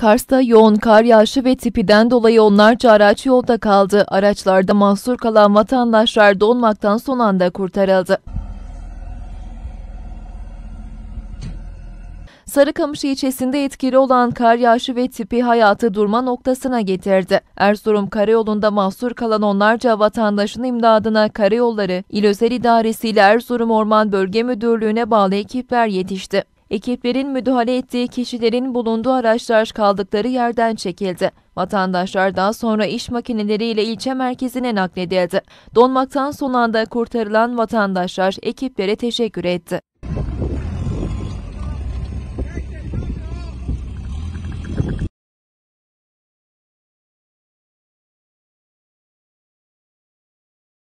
Kars'ta yoğun kar yağışı ve tipiden dolayı onlarca araç yolda kaldı. Araçlarda mahsur kalan vatandaşlar donmaktan son anda kurtarıldı. Sarıkamış ilçesinde etkili olan kar yağışı ve tipi hayatı durma noktasına getirdi. Erzurum Karayolu'nda mahsur kalan onlarca vatandaşın imdadına Karayolları İl Özel İdaresi ile Erzurum Orman Bölge Müdürlüğü'ne bağlı ekipler yetişti. Ekiplerin müdahale ettiği kişilerin bulunduğu araçlar kaldıkları yerden çekildi. Vatandaşlar daha sonra iş makineleriyle ilçe merkezine nakledildi. Donmaktan son anda kurtarılan vatandaşlar ekiplere teşekkür etti.